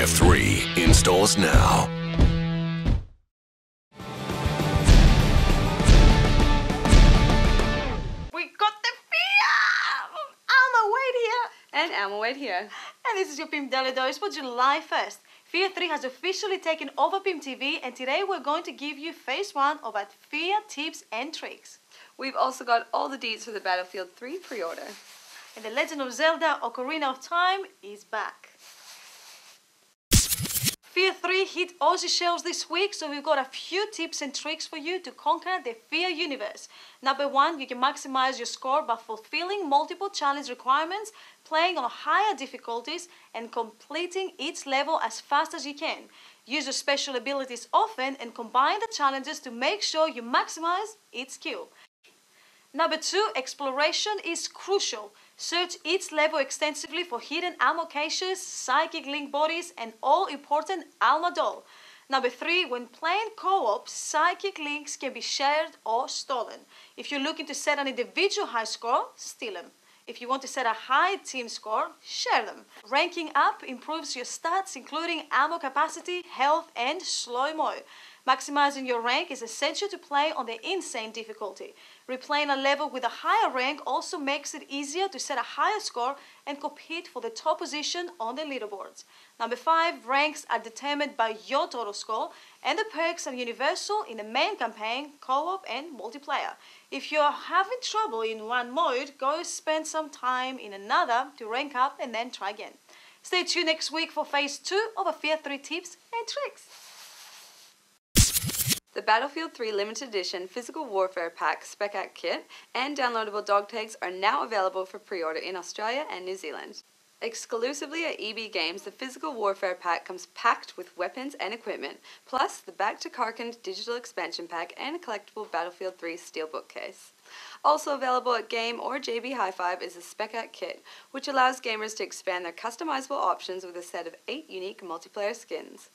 BF3 installs now. We got the fear! Alma, wait here! And Alma, wait here. And this is your PiMP Daily Dose for July 1st. Fear 3 has officially taken over PiMP TV and today we're going to give you phase 1 of our fear tips and tricks. We've also got all the deeds for the Battlefield 3 pre-order. And The Legend of Zelda Ocarina of Time is back. Fear 3 hit Aussie shelves this week, so we've got a few tips and tricks for you to conquer the Fear universe. Number one, you can maximize your score by fulfilling multiple challenge requirements, playing on higher difficulties, and completing each level as fast as you can. Use your special abilities often and combine the challenges to make sure you maximize each skill. Number two, exploration is crucial. Search each level extensively for hidden Alma caches, psychic link bodies, and all important Alma doll. Number three, when playing co-op, psychic links can be shared or stolen. If you're looking to set an individual high score, steal them. If you want to set a high team score, share them. Ranking up improves your stats, including ammo capacity, health, and slow-mo. Maximizing your rank is essential to play on the insane difficulty. Replaying a level with a higher rank also makes it easier to set a higher score and compete for the top position on the leaderboards. Number 5, ranks are determined by your total score, and the perks are universal in the main campaign, co-op, and multiplayer. If you're having trouble in one mode, go spend some time in another to rank up and then try again. Stay tuned next week for phase 2 of a Fear 3 tips and tricks. The Battlefield 3 Limited Edition Physical Warfare Pack Spec Act Kit and downloadable dog tags are now available for pre order in Australia and New Zealand. Exclusively at EB Games, the Physical Warfare Pack comes packed with weapons and equipment, plus the Back to Karkand digital expansion pack and a collectible Battlefield 3 steelbook case. Also available at Game or JB Hi-Fi is the Spec Act Kit, which allows gamers to expand their customizable options with a set of 8 unique multiplayer skins.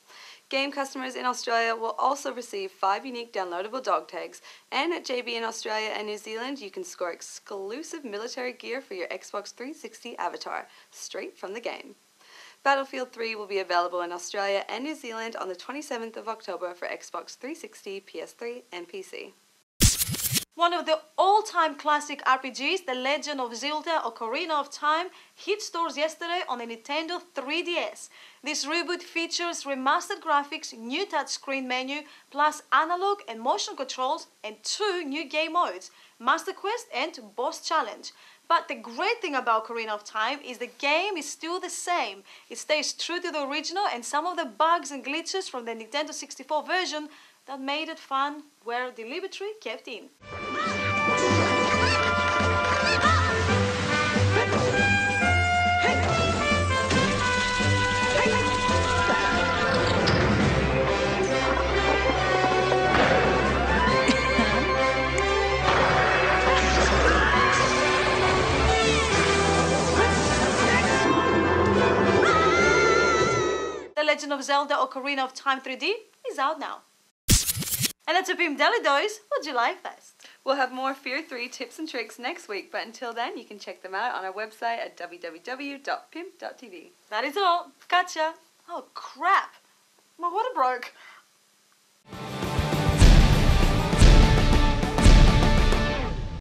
Game customers in Australia will also receive 5 unique downloadable dog tags, and at JB in Australia and New Zealand, you can score exclusive military gear for your Xbox 360 avatar, straight from the game. Battlefield 3 will be available in Australia and New Zealand on the 27th of October for Xbox 360, PS3, and PC. One of the all-time classic RPGs, The Legend of Zelda Ocarina of Time, hit stores yesterday on the Nintendo 3DS. This reboot features remastered graphics, new touchscreen menu, plus analog and motion controls, and two new game modes, Master Quest and Boss Challenge. But the great thing about Ocarina of Time is the game is still the same. It stays true to the original and some of the bugs and glitches from the Nintendo 64 version that made it fun were deliberately kept in. Legend of Zelda Ocarina of Time 3D is out now. And that's a Pimp Daily Dose for July 1st. We'll have more Fear 3 tips and tricks next week, but until then, you can check them out on our website at www.pimp.tv. That is all. Gotcha. Oh crap. My water broke.